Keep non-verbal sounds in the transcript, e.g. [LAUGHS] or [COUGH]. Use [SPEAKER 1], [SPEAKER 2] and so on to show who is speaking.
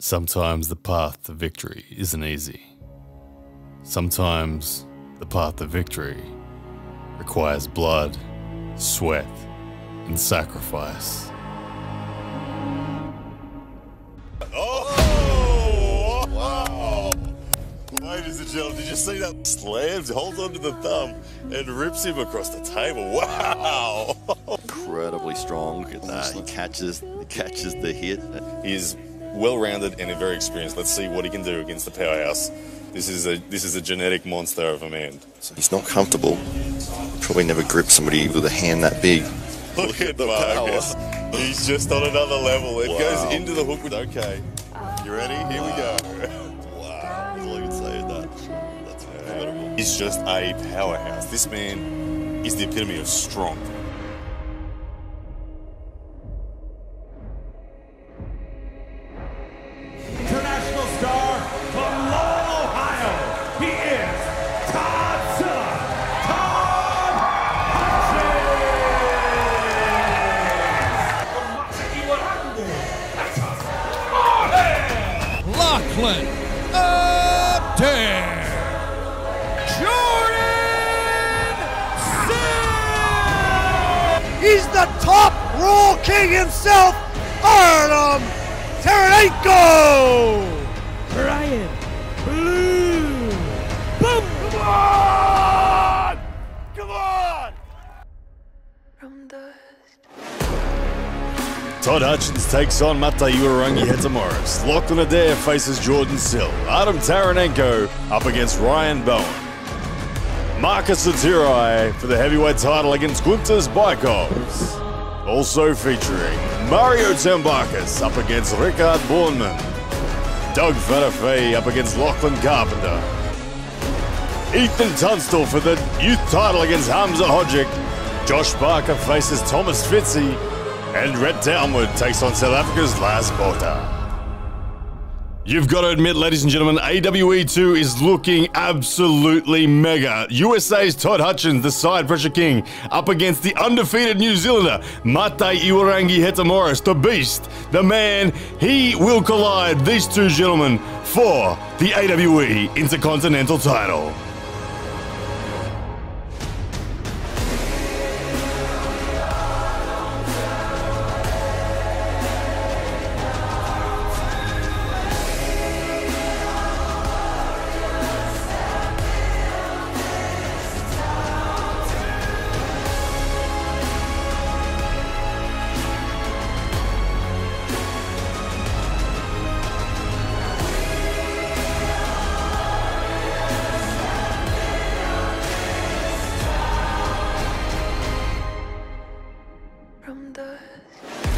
[SPEAKER 1] Sometimes the path to victory isn't easy. Sometimes the path to victory requires blood, sweat, and sacrifice.
[SPEAKER 2] Oh! Wow! Ladies and gentlemen, did you see that? Slams, holds onto the thumb, and rips him across the table. Wow!
[SPEAKER 3] incredibly strong. Look at that. He catches he catches the hit.
[SPEAKER 2] He's well-rounded and very experienced. Let's see what he can do against the powerhouse. This is a this is a genetic monster of a man.
[SPEAKER 3] He's not comfortable. Probably never gripped somebody with a hand that big.
[SPEAKER 2] Look at
[SPEAKER 3] the
[SPEAKER 2] Marcus. He's just on another level. It
[SPEAKER 3] Wow.
[SPEAKER 2] goes into the hook with okay. You ready? Here we go.
[SPEAKER 3] Wow. [LAUGHS] That's all I can say is that. That's incredible.
[SPEAKER 2] He's just a powerhouse. This man is the epitome of strong.
[SPEAKER 4] Jordan Sill.
[SPEAKER 5] He's the top roll King himself, Artem Taranenko!
[SPEAKER 2] Todd Hutchings takes on Maatiewarangi Heta Morris. Lachlan Adair faces Jordan Sill. Artem Taranenko up against Ryan Bowen. Marcus Atirai for the heavyweight title against Guntars Baikovs. Also featuring Mario Tambakis up against Reikerd Bornman. Doug Fatafihi up against Lachlan Carpenter. Ethan Tunstall for the youth title against Hamza Hodzic. Josh Barker faces Thomas Fitzi. And Rhett Downward takes on South Africa's Las Botha. You've got to admit, ladies and gentlemen, AWE2 is looking absolutely mega. USA's Todd Hutchings, the side pressure king, up against the undefeated New Zealander, Maatiewarangi Heta Morris, the beast, the man. He will collide, these two gentlemen, for the AWE Intercontinental title.
[SPEAKER 6] The